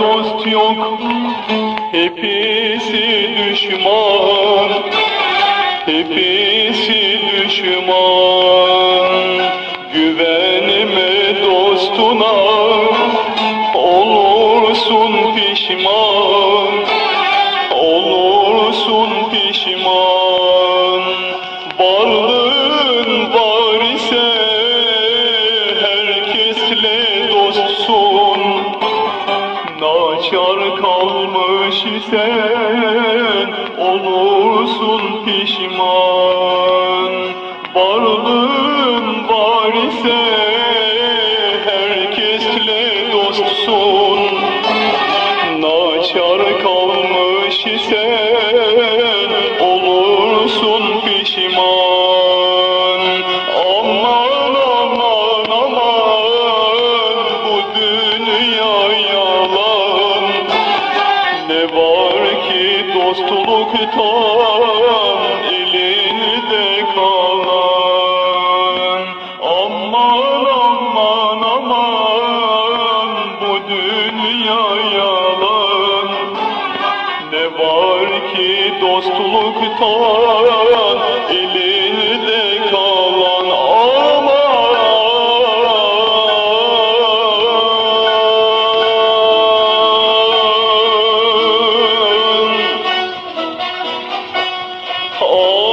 Dost yok. Hepsi düşman. Hepsi düşman. Güvenme dostuna. Olursun pişman Naçar kalmış isen olursun pişman. Varlığın var ise herkesle dostsun. Naçar kalmış isen dostluktan elinde kalan Aman aman aman bu dünya yalan. Ne var ki dostluktan elinde oh.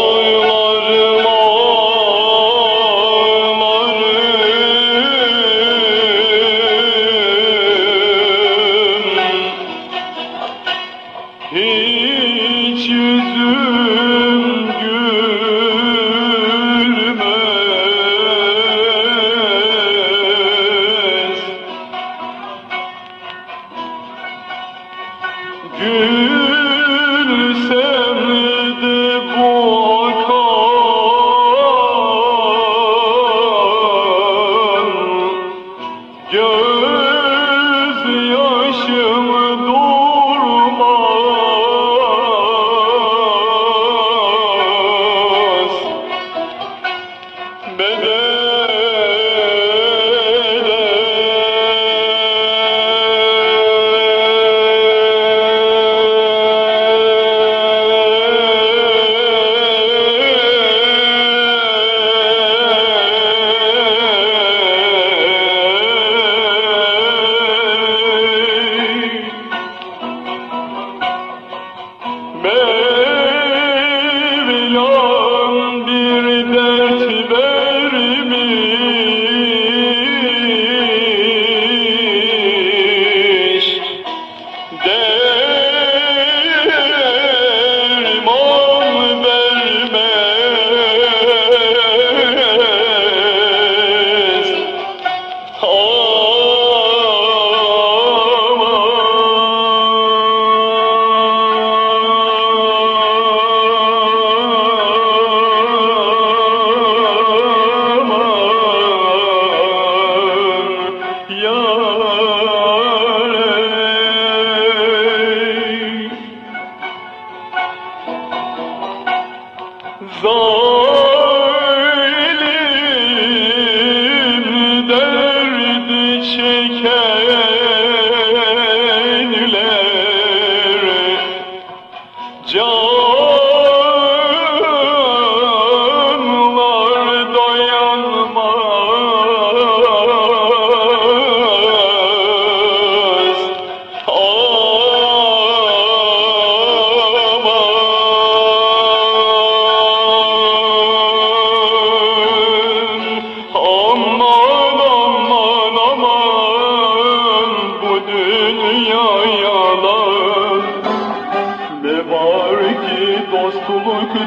show.